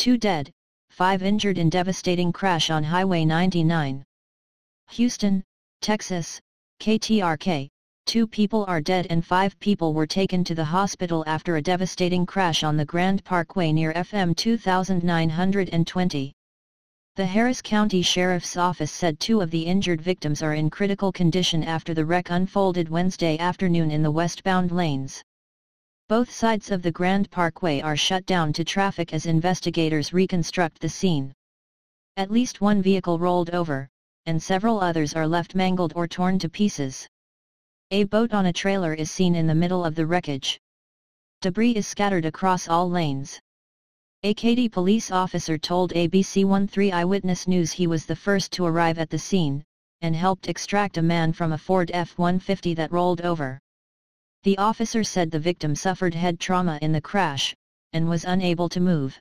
2 dead, 5 injured in devastating crash on Highway 99. Houston, Texas, KTRK, two people are dead and five people were taken to the hospital after a devastating crash on the Grand Parkway near FM 2920. The Harris County Sheriff's Office said two of the injured victims are in critical condition after the wreck unfolded Wednesday afternoon in the westbound lanes. Both sides of the Grand Parkway are shut down to traffic as investigators reconstruct the scene. At least one vehicle rolled over, and several others are left mangled or torn to pieces. A boat on a trailer is seen in the middle of the wreckage. Debris is scattered across all lanes. A Katy police officer told ABC 13 Eyewitness News he was the first to arrive at the scene, and helped extract a man from a Ford F-150 that rolled over. The officer said the victim suffered head trauma in the crash, and was unable to move.